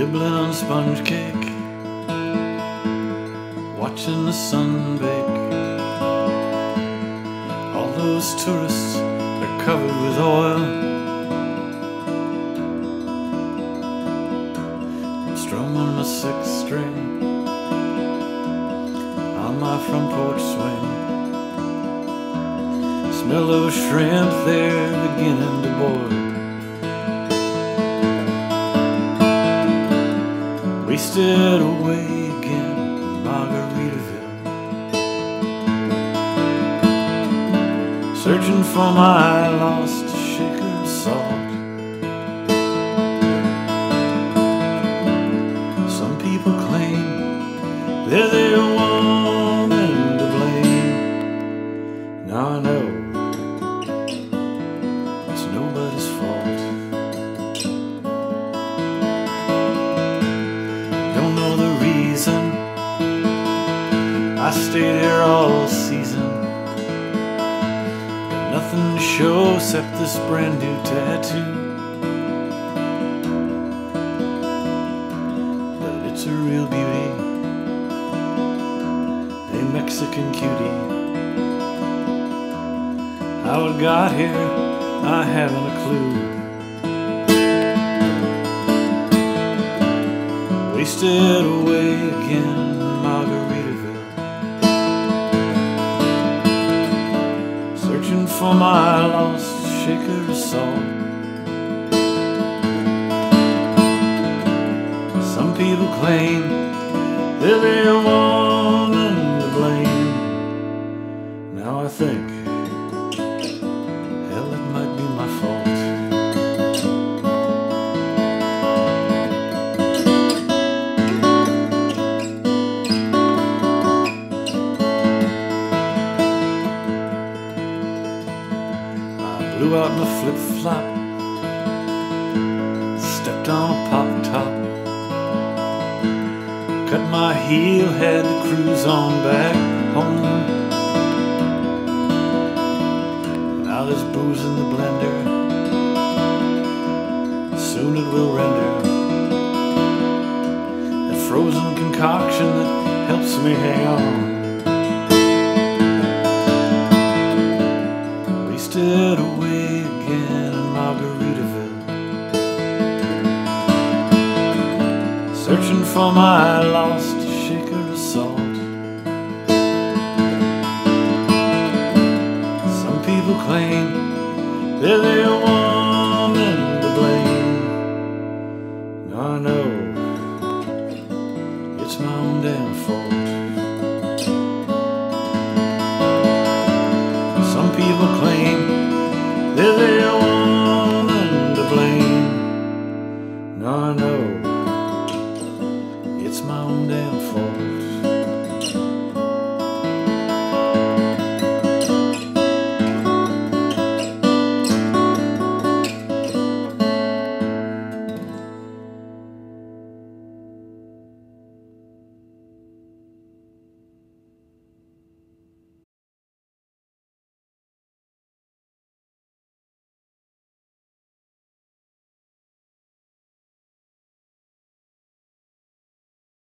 Nibbling on sponge cake, watching the sun bake. All those tourists are covered with oil. Strumming my sixth string on my front porch swing. Smell those shrimp, they're beginning to boil. Wasted away again in Margaritaville. Searching for my lost shaker salt. Some people claim they're the woman to blame. Now I know I stayed here all season. Got nothing to show except this brand new tattoo. But it's a real beauty, a Mexican cutie. How it got here, I haven't a clue. Wasted away again in Searching for my lost shaker of salt. Some people claim they're the woman to blame. Now I think, blew out my flip flop, stepped on a pop top, cut my heel, had to cruise on back home. Now there's booze in the blender, soon it will render a frozen concoction that helps me hang on. Wasted away again in Margaritaville. Searching for my lost shaker of salt. Some people claim they're the woman to blame. I know it's my own damn fault. own damn fault.